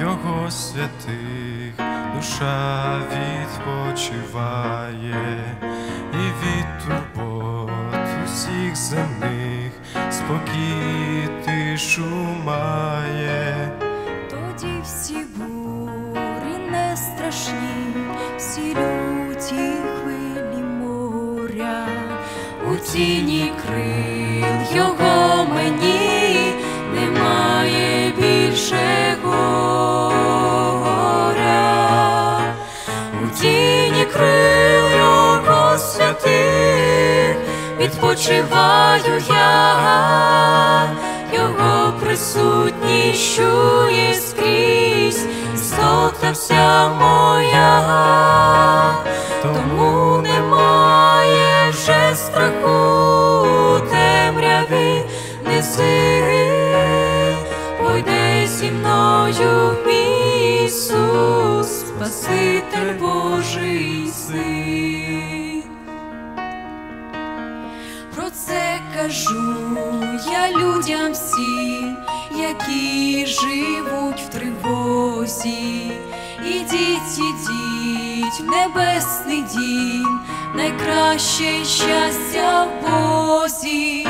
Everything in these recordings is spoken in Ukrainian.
Його святих. Душа відпочиває, і від турбот усіх земних. Спокій тишу має. Тоді всі бури не страшні, всі люті хвилі моря, у тіні крил його мені відпочиваю я, його присутність чує скрізь, істота вся моя, Про це кажу я людям всім, які живуть в тривозі. Ідіть, ідіть в небесний дім, найкраще щастя в Бозі.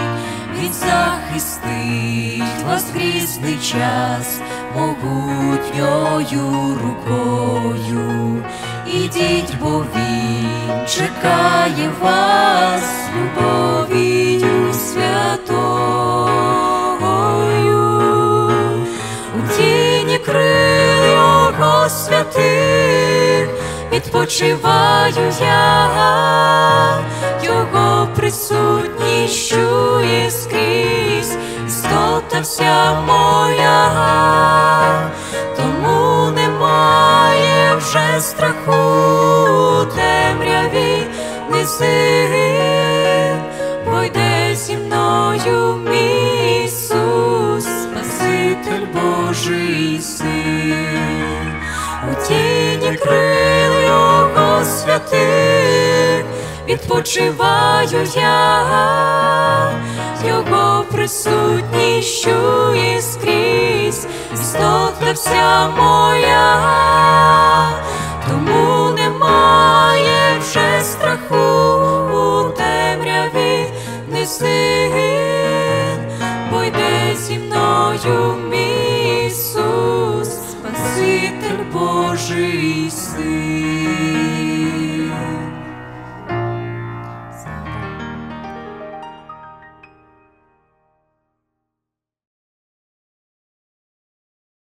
Він захистить вас в грізний час могутньою рукою. Ідіть, бо він чекає вас його святих відпочиваю я, його присутність чує скрізь, істота вся моя, тому немає вже страху темряві неси, бо йде зі мною мій Божий син, у тіні крил його святих відпочиваю я, його присутність чує скрізь, істота вся моя, тому немає вже страху у темряві неси, бо йде зі мною мій Божий син.